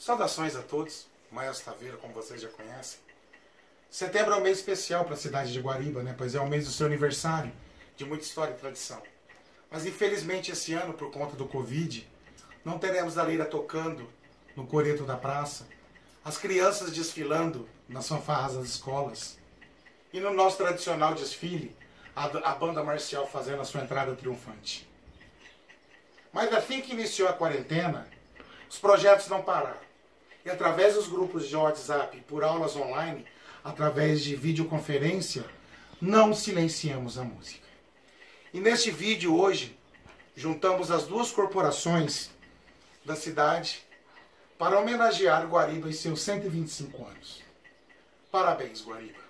Saudações a todos, Maestro Taveira, como vocês já conhecem. Setembro é um mês especial para a cidade de Guariba, né? pois é o mês do seu aniversário, de muita história e tradição. Mas infelizmente esse ano, por conta do Covid, não teremos a leira tocando no coreto da praça, as crianças desfilando nas fanfarras das escolas, e no nosso tradicional desfile, a, a banda marcial fazendo a sua entrada triunfante. Mas assim que iniciou a quarentena, os projetos não pararam. E através dos grupos de WhatsApp, por aulas online, através de videoconferência, não silenciamos a música. E neste vídeo hoje, juntamos as duas corporações da cidade para homenagear Guariba em seus 125 anos. Parabéns, Guariba.